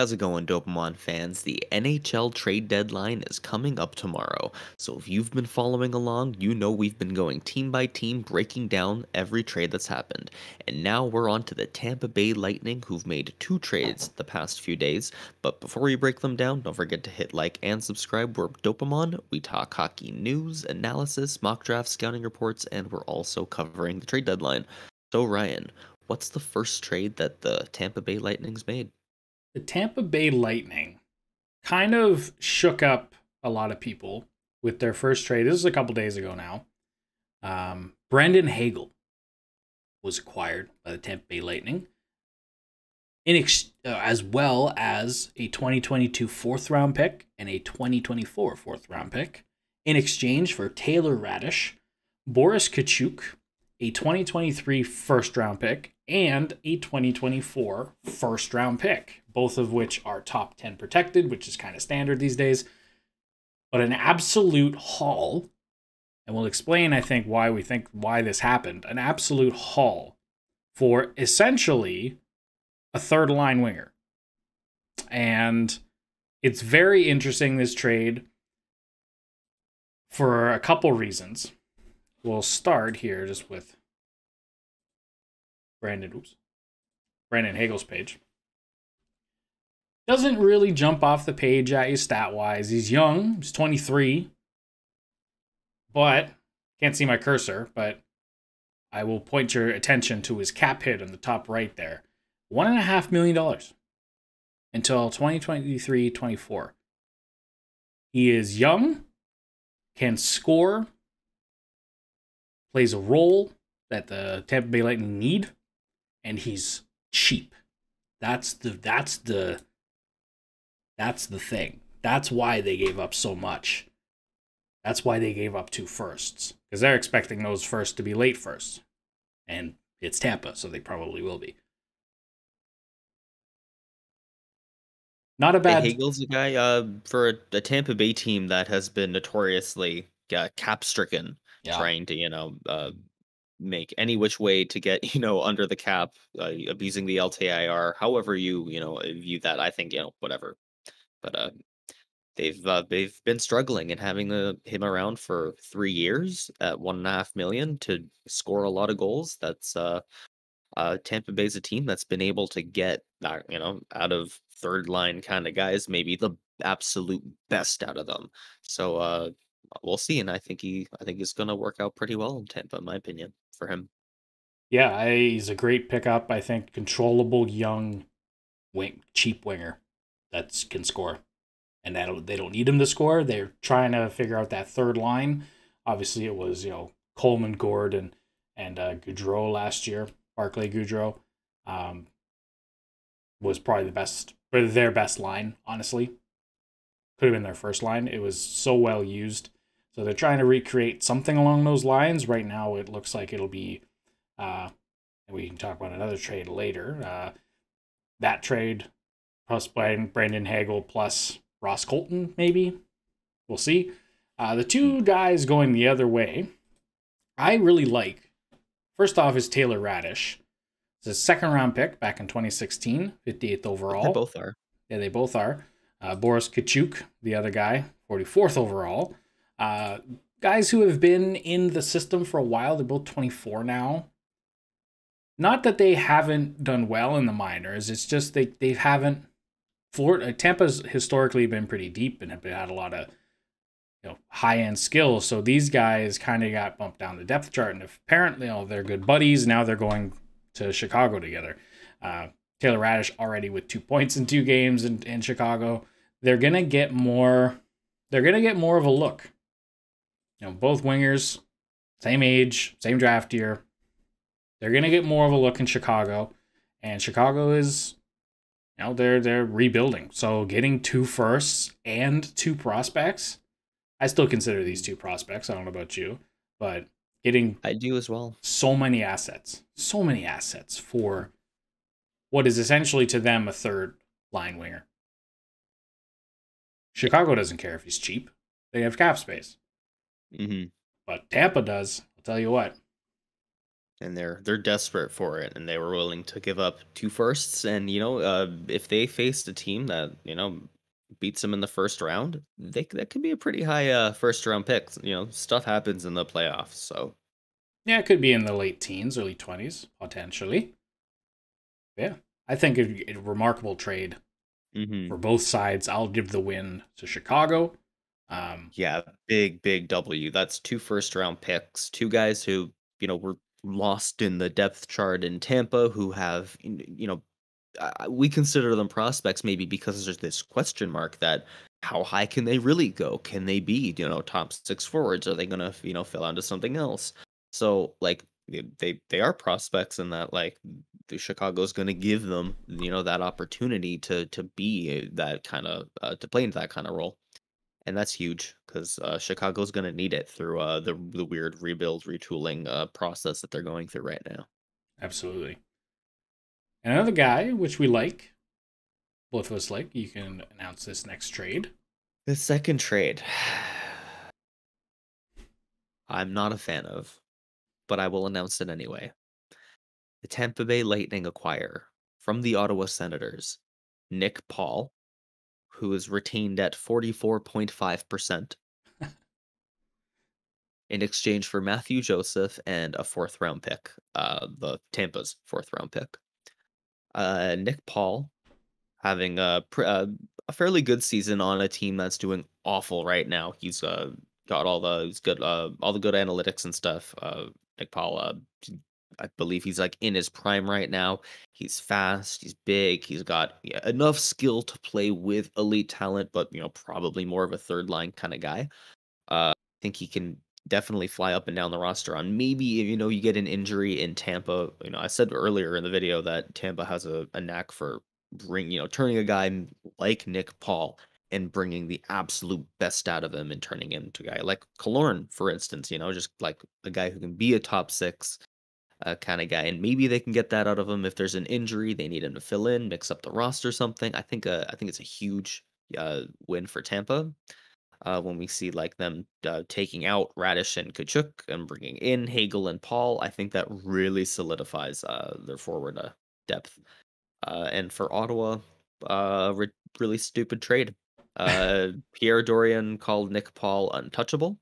How's it going, Dopémon fans? The NHL trade deadline is coming up tomorrow. So if you've been following along, you know we've been going team by team, breaking down every trade that's happened. And now we're on to the Tampa Bay Lightning, who've made two trades the past few days. But before we break them down, don't forget to hit like and subscribe. We're Dopémon. We talk hockey news, analysis, mock drafts, scouting reports, and we're also covering the trade deadline. So, Ryan, what's the first trade that the Tampa Bay Lightning's made? The Tampa Bay Lightning kind of shook up a lot of people with their first trade. This is a couple days ago now. Um, Hagel was acquired by the Tampa Bay Lightning, in ex- uh, as well as a 2022 fourth round pick and a 2024 fourth round pick, in exchange for Taylor Raddysh, Boris Katchouk, a 2023 first round pick, and a 2024 first round pick, both of which are top 10 protected, which is kind of standard these days. But an absolute haul, and we'll explain, I think, why we think why this happened. An absolute haul for essentially a third line winger. And it's very interesting, this trade, for a couple reasons. We'll start here just with Brandon, oops, Brandon Hagel's page. Doesn't really jump off the page at you stat wise. He's young, he's 23, but can't see my cursor, but I will point your attention to his cap hit on the top right there. One and a half million dollars until 2023 24. He is young, can score, plays a role that the Tampa Bay Lightning need and he's cheap. That's the that's the that's the thing. That's why they gave up so much. That's why they gave up two firsts because they're expecting those firsts to be late firsts, and it's Tampa, so they probably will be. Not a bad. Hey, Hagel's a guy uh, for a, a, Tampa Bay team that has been notoriously uh, cap stricken, yeah. trying to you know uh, make any which way to get you know under the cap, uh, abusing the LTIR, however you you know view that. I think you know whatever, but uh, they've uh, they've been struggling and having the, him around for three years at one and a half million to score a lot of goals. That's uh, uh Tampa Bay's a team that's been able to get uh, you know out of third line kind of guys, maybe the absolute best out of them. So uh we'll see. And I think he, I think it's going to work out pretty well in Tampa, in my opinion for him. Yeah, I, he's a great pickup. I think controllable young wing, cheap winger that can score, and that they don't need him to score. They're trying to figure out that third line. Obviously, it was you know Coleman, Gourde, and and uh, Goodrow last year. Barclay Goodrow um, was probably the best, or their best line. Honestly, could have been their first line. It was so well used. So they're trying to recreate something along those lines. Right now, it looks like it'll be, uh, and we can talk about another trade later. Uh, that trade plus Brandon Hagel plus Ross Colton, maybe. We'll see. Uh, the two guys going the other way, I really like. First off is Taylor Raddysh. It's a second round pick back in 2016, 58th overall. They both are. Yeah, they both are. Uh, Boris Katchouk, the other guy, 44th overall. Uh, guys who have been in the system for a while, they're both 24 now. Not that they haven't done well in the minors, it's just they, they haven't. Florida, Tampa's historically been pretty deep and have had a lot of you know high end skills. So these guys kind of got bumped down the depth chart, and apparently, you know, they're good buddies. Now they're going to Chicago together. Uh, Taylor Raddysh already with two points in two games in, in Chicago. They're gonna get more. They're gonna get more of a look you know, both wingers, same age, same draft year. They're gonna get more of a look in Chicago, and Chicago is, you know, they're they're rebuilding. So getting two firsts and two prospects, I still consider these two prospects. I don't know about you, but getting I do as well. So many assets, so many assets for what is essentially to them a third line winger. Chicago doesn't care if he's cheap; they have cap space. Mm-hmm. But Tampa does. I'll tell you what. and they're they're desperate for it, and they were willing to give up two firsts. And you know, uh, if they faced a team that you know beats them in the first round, they that could be a pretty high uh, first round pick. You know, stuff happens in the playoffs, so yeah, it could be in the late teens, early twenties, potentially. Yeah, I think a, a remarkable trade mm-hmm. for both sides. I'll give the win to Chicago. Um, yeah, big big W. That's two first round picks, two guys who you know were lost in the depth chart in Tampa, who have you know we consider them prospects maybe because there's this question mark that how high can they really go? Can they be you know top six forwards? Are they gonna you know fill onto something else? So like they they are prospects in that like the Chicago's going to give them you know that opportunity to to be that kind of uh, to play into that kind of role and that's huge because uh, Chicago's going to need it through uh, the the weird rebuild retooling uh, process that they're going through right now. Absolutely. And another guy which we like, both of us like. You can announce this next trade. The second trade, I'm not a fan of, but I will announce it anyway. The Tampa Bay Lightning acquire from the Ottawa Senators Nick Paul who is retained at 44.5% in exchange for Mathieu Joseph and a fourth round pick, uh, the Tampa's fourth round pick. Uh, Nick Paul having a, uh, a fairly good season on a team that's doing awful right now. He's uh, got all the he's good uh, all the good analytics and stuff. Uh, Nick Paul I believe he's like in his prime right now. He's fast, he's big, he's got yeah, enough skill to play with elite talent, but you know, probably more of a third line kind of guy. Uh, I think he can definitely fly up and down the roster on maybe you know you get an injury in Tampa. You know, I said earlier in the video that Tampa has a, a knack for bring you know turning a guy like Nick Paul and bringing the absolute best out of him and turning him into a guy like Killorn, for instance. You know, just like a guy who can be a top six uh, kind of guy, and maybe they can get that out of him if there's an injury. They need him to fill in, mix up the roster, something. I think uh, I think it's a huge uh, win for Tampa. Uh, when we see like them uh, taking out Raddysh and Katchouk and bringing in Hagel and Paul, I think that really solidifies uh, their forward uh, depth. Uh, and for Ottawa, uh, re- really stupid trade. Uh, Pierre Dorion called Nick Paul untouchable,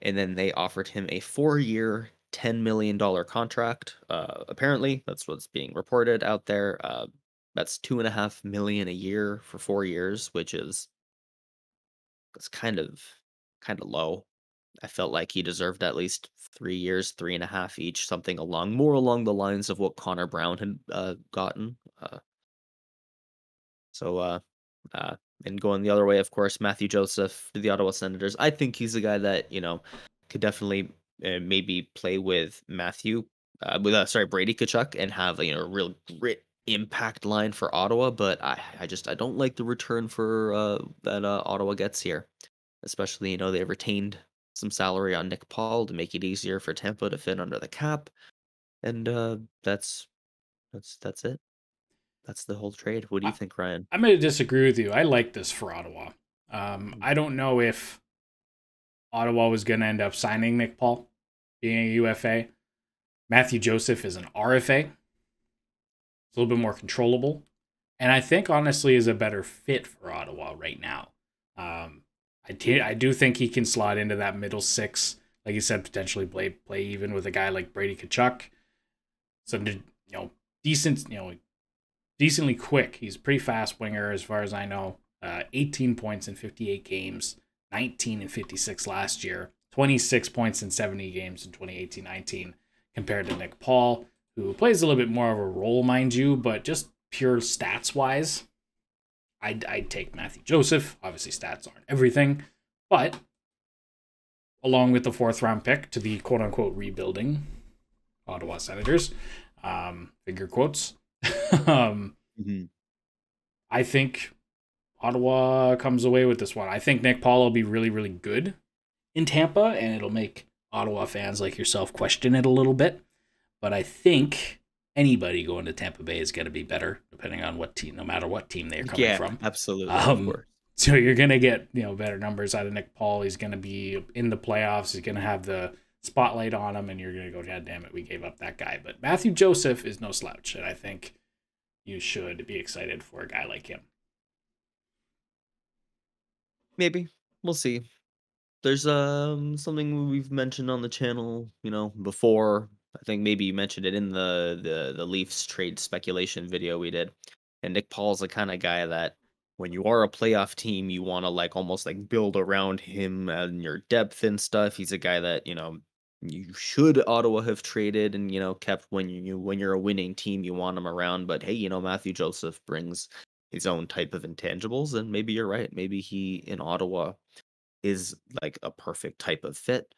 and then they offered him a four-year, ten million dollar contract. Uh, apparently, that's what's being reported out there. Uh, that's two and a half million a year for four years, which is it's kind of kind of low. I felt like he deserved at least three years, three and a half each, something along more along the lines of what Connor Brown had uh, gotten. Uh, so, uh, uh, and going the other way, of course, Mathieu Joseph to the Ottawa Senators. I think he's a guy that you know could definitely and maybe play with Matthew, uh, with uh, sorry Brady Tkachuk, and have you know a real grit impact line for Ottawa. But I, I just I don't like the return for uh, that uh, Ottawa gets here, especially you know they retained some salary on Nick Paul to make it easier for Tampa to fit under the cap, and uh, that's that's that's it. That's the whole trade. What do you I, think, Ryan? I'm going to disagree with you. I like this for Ottawa. Um, I don't know if Ottawa was going to end up signing Nick Paul being a UFA. Mathieu Joseph is an RFA. It's a little bit more controllable. And I think, honestly, is a better fit for Ottawa right now. Um, I, t- I do think he can slot into that middle six. Like you said, potentially play, play even with a guy like Brady Tkachuk. Some, you know, decent, you know, decently quick. He's a pretty fast winger, as far as I know. Uh, 18 points in 58 games, 19 and 56 last year. 26 points in 70 games in 2018 19 compared to Nick Paul, who plays a little bit more of a role, mind you, but just pure stats wise, I'd, I'd take Mathieu Joseph. Obviously, stats aren't everything, but along with the fourth round pick to the quote unquote rebuilding Ottawa Senators, um, figure quotes, um, mm-hmm. I think Ottawa comes away with this one. I think Nick Paul will be really, really good in Tampa, and it'll make Ottawa fans like yourself question it a little bit. But I think anybody going to Tampa Bay is going to be better, depending on what team, no matter what team they're coming yeah, from. Absolutely, um, So you're going to get you know better numbers out of Nick Paul. He's going to be in the playoffs. He's going to have the spotlight on him, and you're gonna go, God damn it, we gave up that guy. But Mathieu Joseph is no slouch, and I think you should be excited for a guy like him. Maybe we'll see. There's um something we've mentioned on the channel, you know, before. I think maybe you mentioned it in the the the Leafs trade speculation video we did. And Nick Paul's the kind of guy that when you are a playoff team, you want to like almost like build around him and your depth and stuff. He's a guy that, you know, you should Ottawa have traded and you know kept when you when you're a winning team you want him around but hey you know Mathieu Joseph brings his own type of intangibles and maybe you're right maybe he in Ottawa is like a perfect type of fit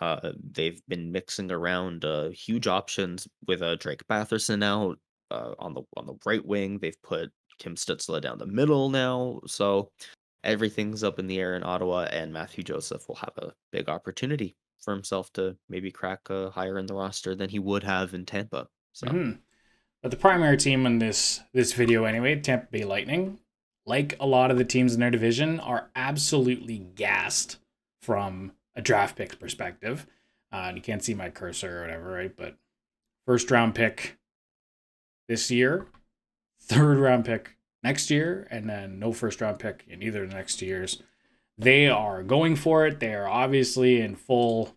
uh they've been mixing around uh huge options with uh Drake Batherson out uh, on the on the right wing they've put Tim Stützle down the middle now so everything's up in the air in Ottawa and Mathieu Joseph will have a big opportunity for himself to maybe crack uh, higher in the roster than he would have in Tampa. So, mm-hmm. but the primary team in this this video anyway, Tampa Bay Lightning, like a lot of the teams in their division, are absolutely gassed from a draft pick perspective. Uh, and you can't see my cursor or whatever, right? But first round pick this year, third round pick next year, and then no first round pick in either of the next two years. They are going for it. They are obviously in full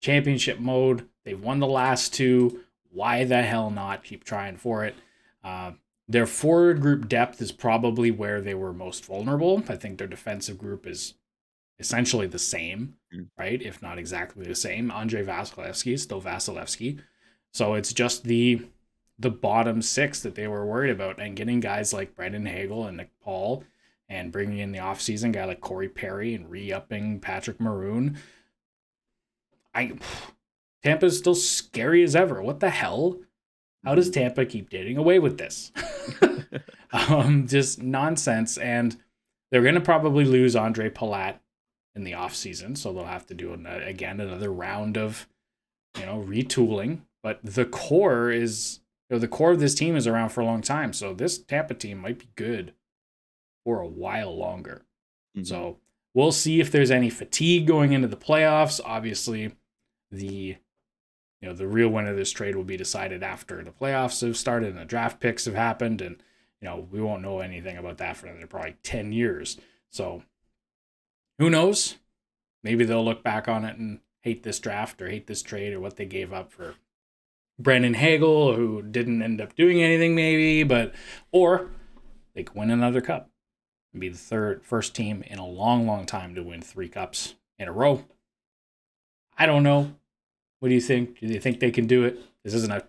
championship mode. They've won the last two. Why the hell not keep trying for it? Uh, their forward group depth is probably where they were most vulnerable. I think their defensive group is essentially the same, mm. right? If not exactly the same. Andrei Vasilevskiy is still Vasilevskiy. So it's just the the bottom six that they were worried about and getting guys like Brandon Hagel and Nick Paul and bringing in the offseason guy like Corey Perry and re-upping Patrick Maroon. I Tampa's still scary as ever. What the hell? How does Tampa keep getting away with this? um, just nonsense. And they're going to probably lose Ondrej Palat in the offseason. So they'll have to do an, again another round of, you know, retooling. But the core is, you know, the core of this team is around for a long time. So this Tampa team might be good for a while longer. Mm-hmm. So we'll see if there's any fatigue going into the playoffs. Obviously, the you know the real winner of this trade will be decided after the playoffs have started and the draft picks have happened, and you know we won't know anything about that for another probably ten years. So who knows? Maybe they'll look back on it and hate this draft or hate this trade or what they gave up for Brandon Hagel, who didn't end up doing anything, maybe, but or they could win another cup and be the third first team in a long, long time to win three cups in a row. I don't know. What do you think? Do you think they can do it? This isn't a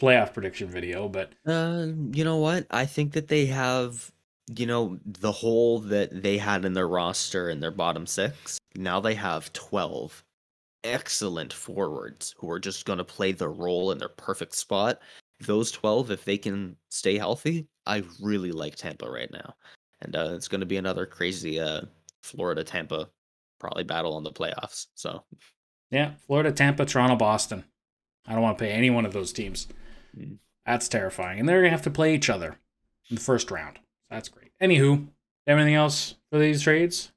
playoff prediction video, but uh, you know what? I think that they have, you know, the hole that they had in their roster in their bottom six. Now they have twelve excellent forwards who are just going to play the role in their perfect spot. Those 12, if they can stay healthy, I really like Tampa right now and uh, it's going to be another crazy uh, Florida Tampa probably battle in the playoffs. So, yeah, Florida, Tampa, Toronto, Boston. I don't want to play any one of those teams. Mm. That's terrifying, and they're gonna have to play each other in the first round. That's great. Anywho, anything else for these trades?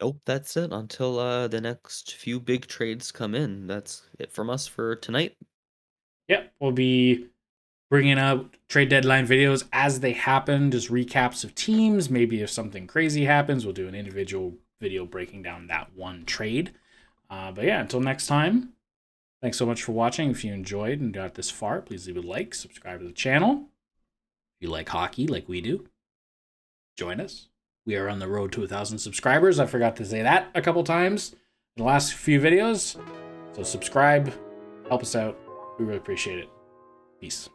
Nope, that's it. Until uh, the next few big trades come in, that's it from us for tonight. Yep, we'll be bringing up trade deadline videos as they happen, just recaps of teams. Maybe if something crazy happens, we'll do an individual video breaking down that one trade. Uh, but yeah, until next time, thanks so much for watching. If you enjoyed and got this far, please leave a like, subscribe to the channel. If you like hockey like we do, join us. We are on the road to a thousand subscribers. I forgot to say that a couple times in the last few videos. So subscribe, help us out. We really appreciate it. Peace.